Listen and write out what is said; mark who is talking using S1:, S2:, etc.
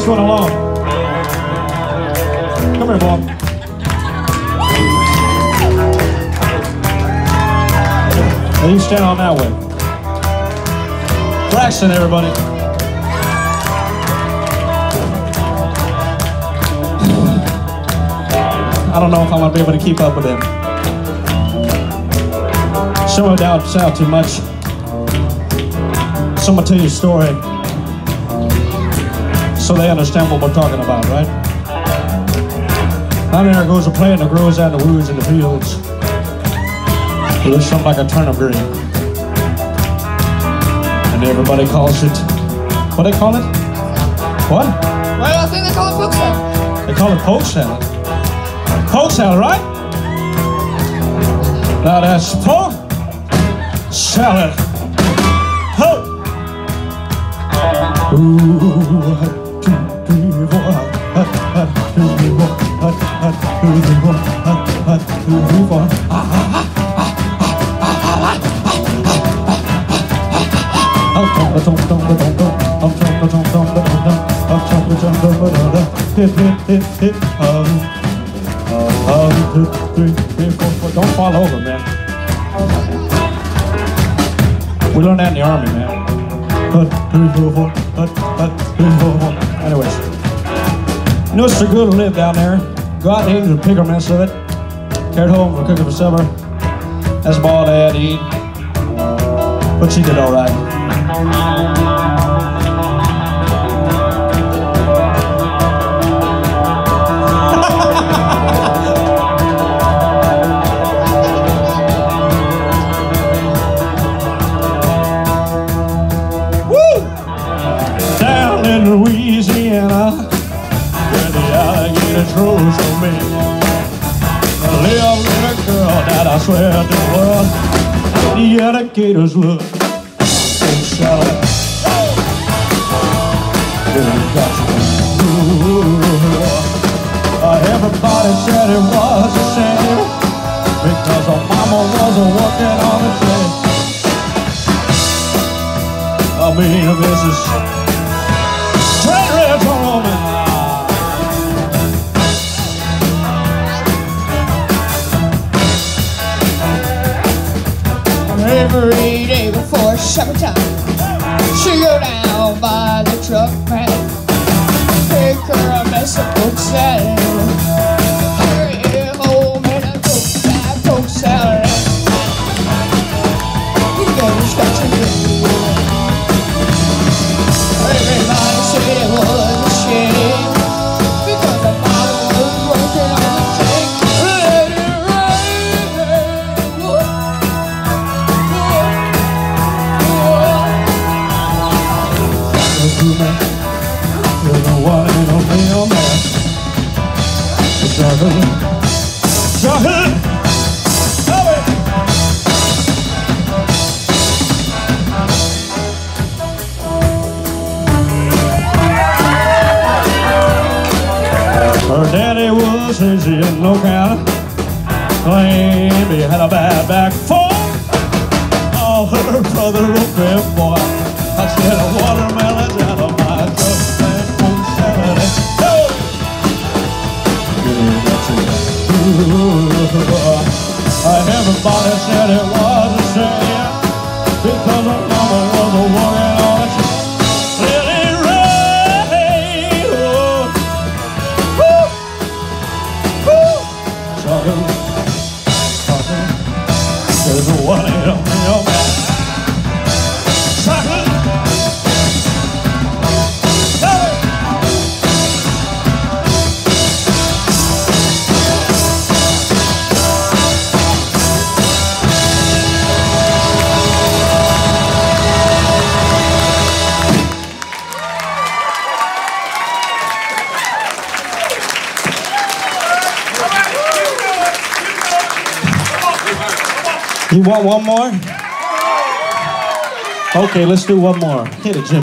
S1: this one along. Come here, Bob. Now you stand on that way. Braxton, everybody. I don't know if I'm gonna be able to keep up with him. It don't sound too much. So I'm gonna tell you a story so they understand what we're talking about, right? Down there goes a plant that grows out in the woods and the fields. It looks something like a turnip green. And everybody calls it, what do they call it? What?
S2: Well, I think they call it poke salad.
S1: They call it poke salad. Poke salad, right? Now that's poke salad. Ho! Ooh, Don't fall over, man. We learned that in the army, man. Anyways, you know it's so good to live down there. Go out and and pick a mess of it. Carried home for cooking for supper. That's all to eat. But she did all right. Woo! Down in Louisiana, where the alligators rose for me. A little girl that I swear to the world, the alligators look you. Ooh. Uh, everybody said it was a shame because her mama wasn't working on the train. I mean, this is red for woman.
S2: Every day before supper time, she go down by the truck Her
S1: daddy was easy in no county. Claimed he had a bad back fall. Oh, her brother a fair boy. I said a watermelon's out of my truck and and-! Yeah, that's it. Ooh, everybody said it was a shame There's a one ain't on You want one more? Okay, let's do one more. Hit it, Jim.